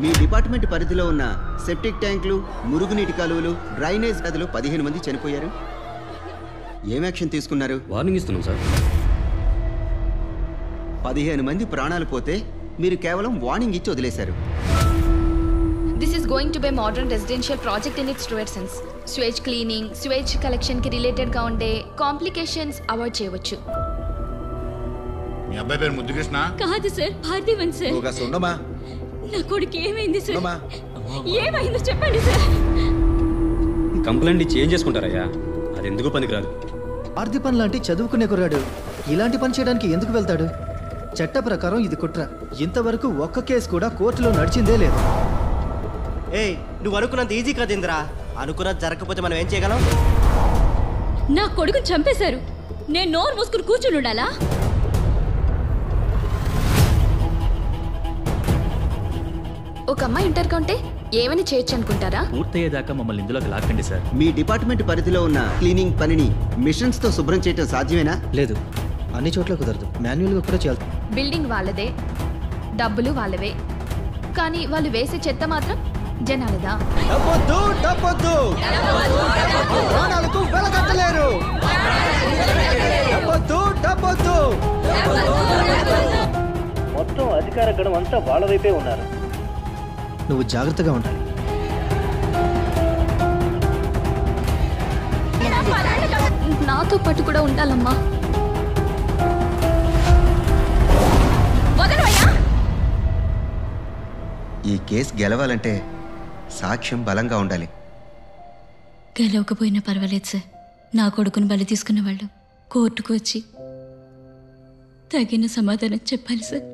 మీ department పరిధిలో ఉన్న septic ట్యాంకులు మురుగునీటి కాలువలు డ్రైనేజ్ గదులు పదిహేను మంది చనిపోయారు. ఏం యాక్షన్ తీసుకున్నారు? వార్నింగ్ ఇస్తున్నాం సార్. పదిహేను మంది ప్రాణాలు పోతే మీరు కేవలం వార్నింగ్ ఇచ్చి వదిలేశారు. This is going to be modern residential project in its truer sense sewage cleaning sewage కలెక్షన్కి రిలేటెడ్గా ఉండే కాంప్లికేషన్స్ అవాయిడ్ చేయవచ్చు. మీ అబ్బాయి పేరు ముద్దుకృష్ణ? కాదు సార్ పార్థివన్ సార్. కాస్త ఉండమా నా కొడుకు ఏమైంది సార్? ఏమైందో చెప్పండి సార్. కంప్లైంట్ ఇచ్చి ఏం చేసుకుంటారయ్యా? అది ఎందుకు పనికిరాదు? ఆర్ది పని లాంటి చదువుకునే కుర్రాడు. ఇలాంటి పని చేయడానికి ఎందుకు వెళ్తాడు? చట్ట ప్రకారం ఇది కుట్ర. ఇంతవరకు ఒక్క కేసు కూడా కోర్టులో నడిచిందే లేదు. ఏయ్ నువ్వు అనుకున్నంత ఈజీ కాదు ఇంద్రా అనుకున్నది జరగకపోతే మనం ఏం చేయగలం? నా కొడుకుని చంపేశారు. నేను నోరు మూసుకుని కూర్చుని ఉండాలా? ఒక అమ్మాయి ఇంటర్గా ఉంటే ఏమని చేయొచ్చు అనుకుంటారా? పూర్తయ్యేదాకా మమ్మల్ని ఇందులోకి లాక్కండి సార్. మీ డిపార్ట్మెంట్ పరిధిలో ఉన్న క్లీనింగ్ పనిని మిషన్స్తో శుభ్రం చేయడం సాధ్యమేనా? లేదు. అన్ని చోట్ల కుదరదు. మాన్యువల్గా కూడా చేయాలి. బిల్డింగ్ వాళ్ళదే. డబ్బులు వాళ్ళవే. కానీ వాళ్ళు వేసే చెత్త మాత్రం జనాలదా? డబ్బొద్దు డబ్బొద్దు. ప్రాణాలకు వెలగట్టలేరు. డబ్బొద్దు డబ్బొద్దు. మొత్తం అధికార గణం అంతా వాళ్ళ వైపే ఉన్నారు. నువ్వు జాగ్రత్తగా ఉండాలి. నాతో పాటు కూడా ఉండాలమ్మా. ఈ కేసు గెలవాలంటే సాక్ష్యం బలంగా ఉండాలి. గెలవకపోయినా పర్వాలేదు సార్. నా కొడుకుని బలి తీసుకున్న వాళ్ళు కోర్టుకు వచ్చి తగిన సమాధానం చెప్పాలి సార్.